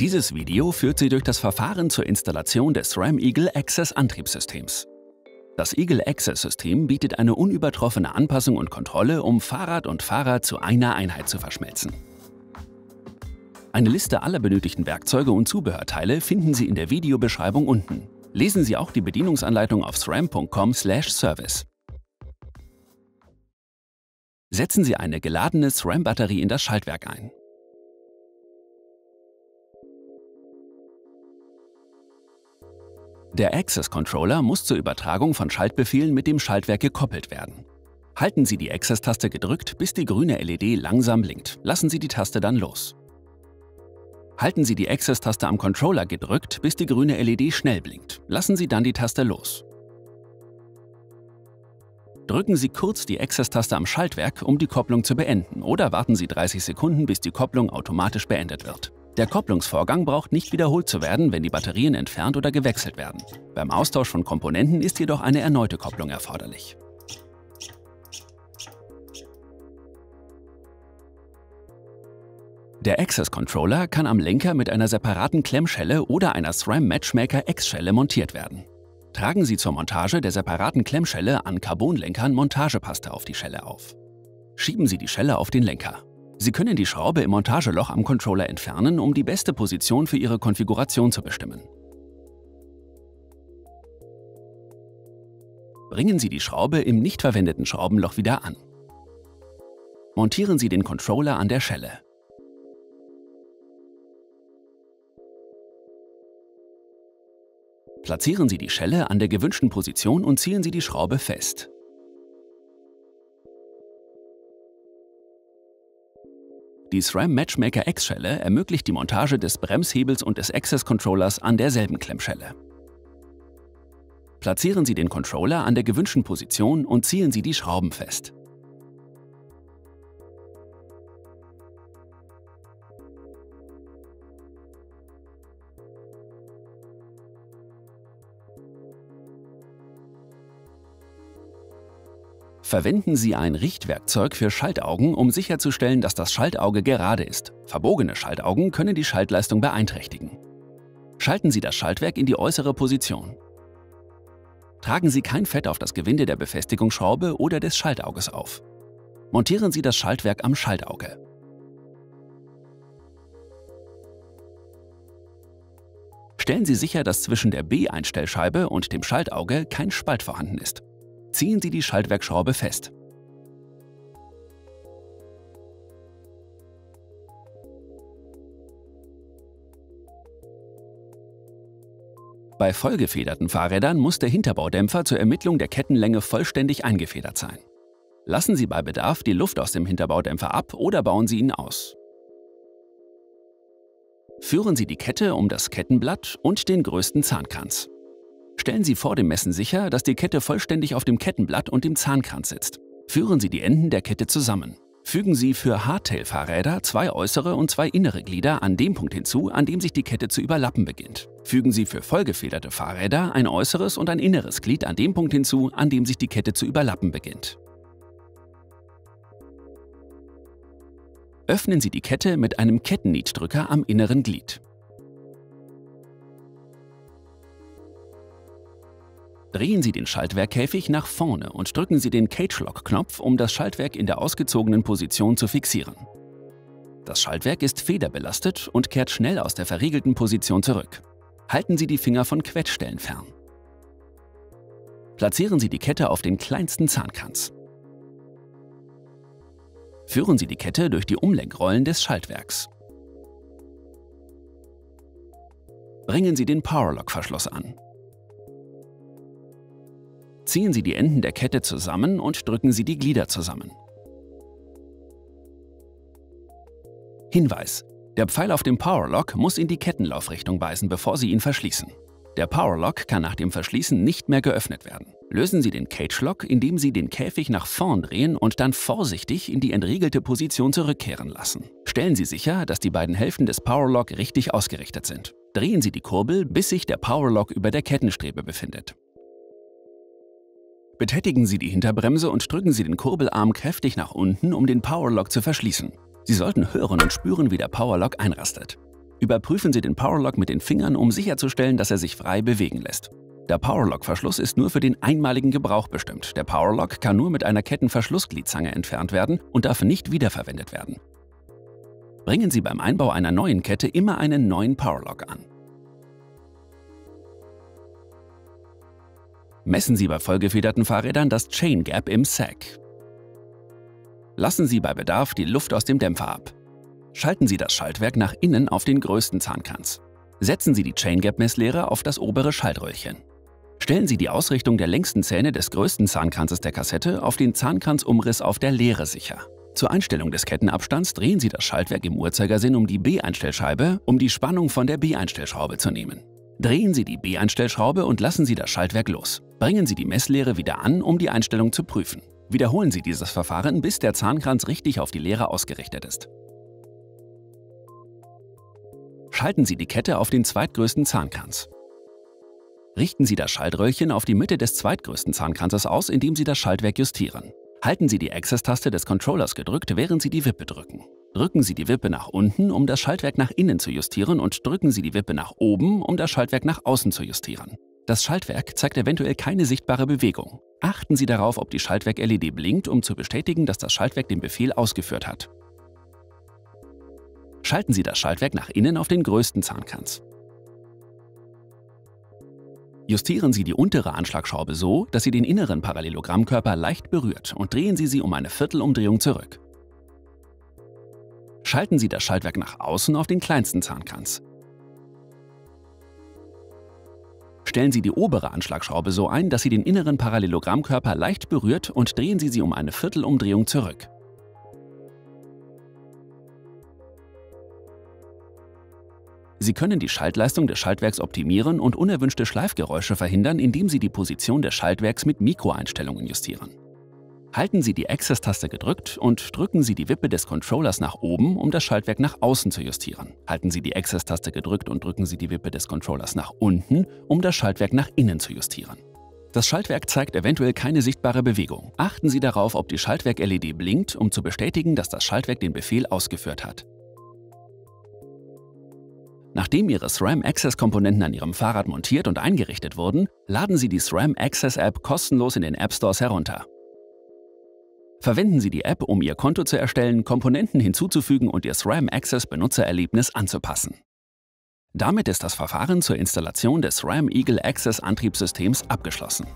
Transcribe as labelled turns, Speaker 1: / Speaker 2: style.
Speaker 1: Dieses Video führt Sie durch das Verfahren zur Installation des SRAM Eagle Access Antriebssystems. Das Eagle Access System bietet eine unübertroffene Anpassung und Kontrolle, um Fahrrad und Fahrer zu einer Einheit zu verschmelzen. Eine Liste aller benötigten Werkzeuge und Zubehörteile finden Sie in der Videobeschreibung unten. Lesen Sie auch die Bedienungsanleitung auf sram.com/service. Setzen Sie eine geladene SRAM-Batterie in das Schaltwerk ein. Der Access Controller muss zur Übertragung von Schaltbefehlen mit dem Schaltwerk gekoppelt werden. Halten Sie die Access-Taste gedrückt, bis die grüne LED langsam blinkt. Lassen Sie die Taste dann los. Halten Sie die Access-Taste am Controller gedrückt, bis die grüne LED schnell blinkt. Lassen Sie dann die Taste los. Drücken Sie kurz die Access-Taste am Schaltwerk, um die Kopplung zu beenden, oder warten Sie 30 Sekunden, bis die Kopplung automatisch beendet wird. Der Kopplungsvorgang braucht nicht wiederholt zu werden, wenn die Batterien entfernt oder gewechselt werden. Beim Austausch von Komponenten ist jedoch eine erneute Kopplung erforderlich. Der Access Controller kann am Lenker mit einer separaten Klemmschelle oder einer SRAM Matchmaker X-Schelle montiert werden. Tragen Sie zur Montage der separaten Klemmschelle an Carbonlenkern Montagepaste auf die Schelle auf. Schieben Sie die Schelle auf den Lenker. Sie können die Schraube im Montageloch am Controller entfernen, um die beste Position für Ihre Konfiguration zu bestimmen. Bringen Sie die Schraube im nicht verwendeten Schraubenloch wieder an. Montieren Sie den Controller an der Schelle. Platzieren Sie die Schelle an der gewünschten Position und ziehen Sie die Schraube fest. Die SRAM Matchmaker X-Schelle ermöglicht die Montage des Bremshebels und des Access Controllers an derselben Klemmschelle. Platzieren Sie den Controller an der gewünschten Position und ziehen Sie die Schrauben fest. Verwenden Sie ein Richtwerkzeug für Schaltaugen, um sicherzustellen, dass das Schaltauge gerade ist. Verbogene Schaltaugen können die Schaltleistung beeinträchtigen. Schalten Sie das Schaltwerk in die äußere Position. Tragen Sie kein Fett auf das Gewinde der Befestigungsschraube oder des Schaltauges auf. Montieren Sie das Schaltwerk am Schaltauge. Stellen Sie sicher, dass zwischen der B-Einstellscheibe und dem Schaltauge kein Spalt vorhanden ist ziehen Sie die Schaltwerkschraube fest. Bei vollgefederten Fahrrädern muss der Hinterbaudämpfer zur Ermittlung der Kettenlänge vollständig eingefedert sein. Lassen Sie bei Bedarf die Luft aus dem Hinterbaudämpfer ab oder bauen Sie ihn aus. Führen Sie die Kette um das Kettenblatt und den größten Zahnkranz. Stellen Sie vor dem Messen sicher, dass die Kette vollständig auf dem Kettenblatt und dem Zahnkranz sitzt. Führen Sie die Enden der Kette zusammen. Fügen Sie für Hardtail-Fahrräder zwei äußere und zwei innere Glieder an dem Punkt hinzu, an dem sich die Kette zu überlappen beginnt. Fügen Sie für vollgefederte Fahrräder ein äußeres und ein inneres Glied an dem Punkt hinzu, an dem sich die Kette zu überlappen beginnt. Öffnen Sie die Kette mit einem Kettennietdrücker am inneren Glied. Drehen Sie den Schaltwerkkäfig nach vorne und drücken Sie den Cage-Lock-Knopf, um das Schaltwerk in der ausgezogenen Position zu fixieren. Das Schaltwerk ist federbelastet und kehrt schnell aus der verriegelten Position zurück. Halten Sie die Finger von Quetschstellen fern. Platzieren Sie die Kette auf den kleinsten Zahnkranz. Führen Sie die Kette durch die Umlenkrollen des Schaltwerks. Bringen Sie den Powerlock-Verschluss an. Ziehen Sie die Enden der Kette zusammen und drücken Sie die Glieder zusammen. Hinweis: Der Pfeil auf dem Powerlock muss in die Kettenlaufrichtung weisen, bevor Sie ihn verschließen. Der Powerlock kann nach dem Verschließen nicht mehr geöffnet werden. Lösen Sie den Cage-Lock, indem Sie den Käfig nach vorn drehen und dann vorsichtig in die entriegelte Position zurückkehren lassen. Stellen Sie sicher, dass die beiden Hälften des Powerlock richtig ausgerichtet sind. Drehen Sie die Kurbel, bis sich der Powerlock über der Kettenstrebe befindet. Betätigen Sie die Hinterbremse und drücken Sie den Kurbelarm kräftig nach unten, um den Powerlock zu verschließen. Sie sollten hören und spüren, wie der Powerlock einrastet. Überprüfen Sie den Powerlock mit den Fingern, um sicherzustellen, dass er sich frei bewegen lässt. Der Powerlock-Verschluss ist nur für den einmaligen Gebrauch bestimmt. Der Powerlock kann nur mit einer Kettenverschlussgliedzange entfernt werden und darf nicht wiederverwendet werden. Bringen Sie beim Einbau einer neuen Kette immer einen neuen Powerlock an. Messen Sie bei vollgefederten Fahrrädern das Chain Gap im Sack. Lassen Sie bei Bedarf die Luft aus dem Dämpfer ab. Schalten Sie das Schaltwerk nach innen auf den größten Zahnkranz. Setzen Sie die Chain Gap Messlehre auf das obere Schaltröhrchen. Stellen Sie die Ausrichtung der längsten Zähne des größten Zahnkranzes der Kassette auf den Zahnkranzumriss auf der Leere sicher. Zur Einstellung des Kettenabstands drehen Sie das Schaltwerk im Uhrzeigersinn um die B-Einstellscheibe, um die Spannung von der B-Einstellschraube zu nehmen. Drehen Sie die B-Einstellschraube und lassen Sie das Schaltwerk los. Bringen Sie die Messlehre wieder an, um die Einstellung zu prüfen. Wiederholen Sie dieses Verfahren, bis der Zahnkranz richtig auf die Leere ausgerichtet ist. Schalten Sie die Kette auf den zweitgrößten Zahnkranz. Richten Sie das Schaltröhrchen auf die Mitte des zweitgrößten Zahnkranzes aus, indem Sie das Schaltwerk justieren. Halten Sie die Access-Taste des Controllers gedrückt, während Sie die Wippe drücken. Drücken Sie die Wippe nach unten, um das Schaltwerk nach innen zu justieren und drücken Sie die Wippe nach oben, um das Schaltwerk nach außen zu justieren. Das Schaltwerk zeigt eventuell keine sichtbare Bewegung. Achten Sie darauf, ob die Schaltwerk-LED blinkt, um zu bestätigen, dass das Schaltwerk den Befehl ausgeführt hat. Schalten Sie das Schaltwerk nach innen auf den größten Zahnkranz. Justieren Sie die untere Anschlagschraube so, dass sie den inneren Parallelogrammkörper leicht berührt und drehen Sie sie um eine Viertelumdrehung zurück. Schalten Sie das Schaltwerk nach außen auf den kleinsten Zahnkranz. Stellen Sie die obere Anschlagschraube so ein, dass sie den inneren Parallelogrammkörper leicht berührt und drehen Sie sie um eine Viertelumdrehung zurück. Sie können die Schaltleistung des Schaltwerks optimieren und unerwünschte Schleifgeräusche verhindern, indem Sie die Position des Schaltwerks mit Mikroeinstellungen justieren. Halten Sie die Access-Taste gedrückt und drücken Sie die Wippe des Controllers nach oben, um das Schaltwerk nach außen zu justieren. Halten Sie die Access-Taste gedrückt und drücken Sie die Wippe des Controllers nach unten, um das Schaltwerk nach innen zu justieren. Das Schaltwerk zeigt eventuell keine sichtbare Bewegung. Achten Sie darauf, ob die Schaltwerk-LED blinkt, um zu bestätigen, dass das Schaltwerk den Befehl ausgeführt hat. Nachdem Ihre SRAM Access-Komponenten an Ihrem Fahrrad montiert und eingerichtet wurden, laden Sie die SRAM Access App kostenlos in den App Stores herunter. Verwenden Sie die App, um Ihr Konto zu erstellen, Komponenten hinzuzufügen und Ihr SRAM Access Benutzererlebnis anzupassen. Damit ist das Verfahren zur Installation des SRAM Eagle Access Antriebssystems abgeschlossen.